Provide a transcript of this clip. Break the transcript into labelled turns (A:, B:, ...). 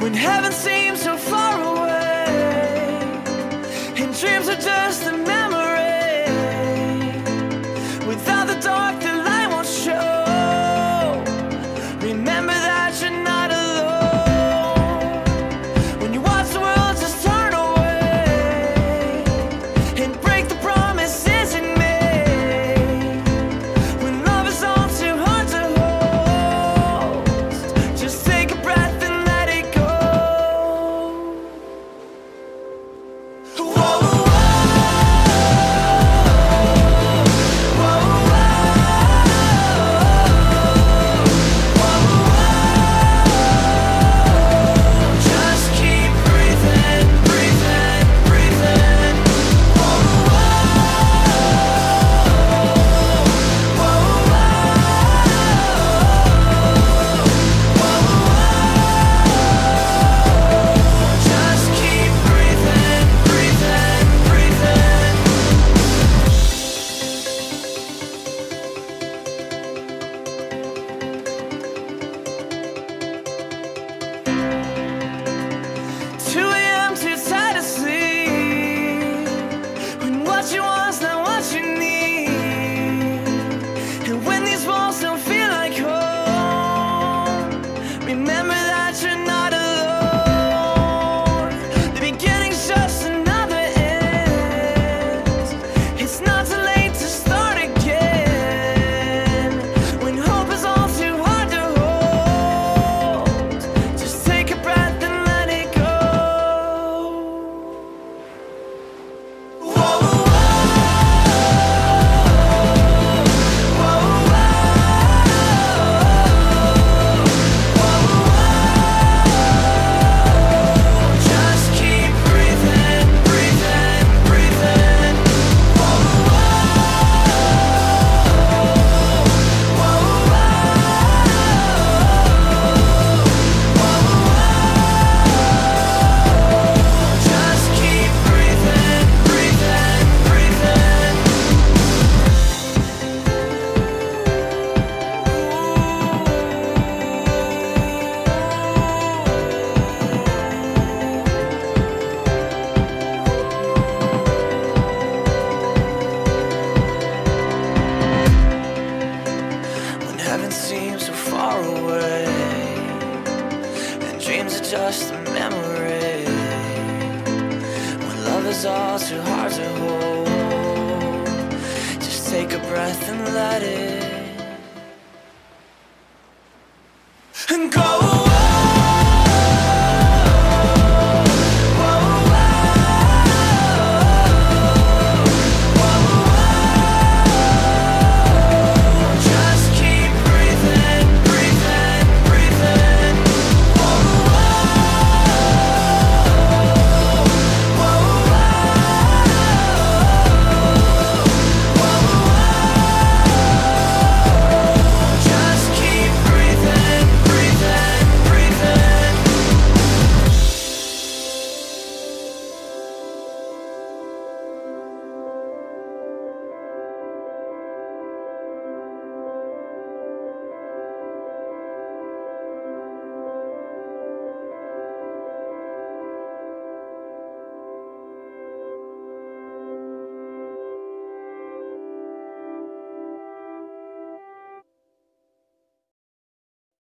A: when heaven seems so far away. And dreams are just a memory. Without the dark the light won't show. Remember that you're not alone heaven seems so far away. And dreams are just a memory. When love is all too hard to hold. Just take a breath and let it. And go.